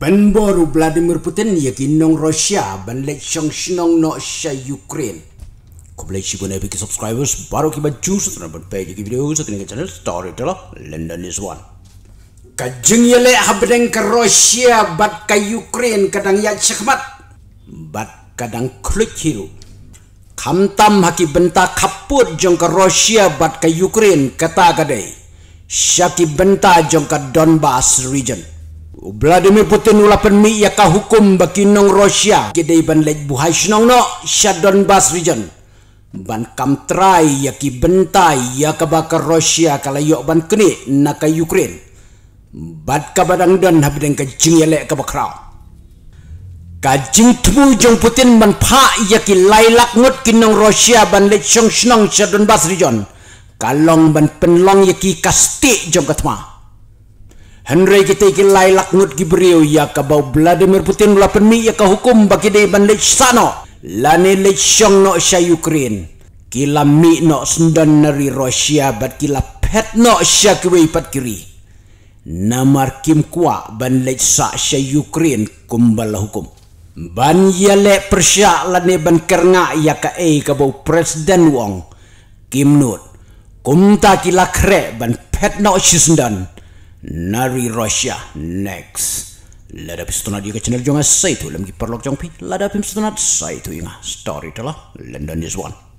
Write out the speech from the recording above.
baru Vladimir Putin yakin nong Rusia ban lek shnong no sha Ukraine. Ko boleh si guna bagi subscribers baru kita tu nak page ki video sa kini channel story tu lah London is one. Kajeng ya le habdeng ke Rusia bat ke Ukraine kadang ya chakmat bat kadang klik hiru. Kamtam haki benta kaput jong ke Rusia bat ke Ukraine kata kadai. Syaki benta jong ke Donbass region. Vladimir Putin ulapan mi ya ka hukum bagi nong Rusia gede ban lek buhai shnong no Shadon Bas region ban kam try ya ki bentai ya ka bakar Rusia kala yok ban kene na ka Ukraine. Bad ka badang don habden ka jing ya lek ka bakrao ka jing tubu jong Putin ban pa ya ki lailak ngut ki nong Rusia ban lek shong shnong Shadon Bas region kalong ban penlong ya ki kasti jong katma Henry kita iki lailak ngut ki beriu ya ka bau Vladimir Putin la penmi ya ka hukum bagi de ban lech sano lani lech shong no sha Ukraine. Kila mi no sendan nari Rusia bat kila pet no sha ki pat kiri. Namar kim kwa ban lech sa sha Ukraine kumbal hukum. Ban ya le persya lani ban kernga ya ka e ka bau presiden wong kim nut. Kumta kila kre ban pet no shisndan Nari Russia next. Lada pistonat juga channel jonga sai tu perlok jong pi. Lada pistonat sai tu inga story tu lah. London is one.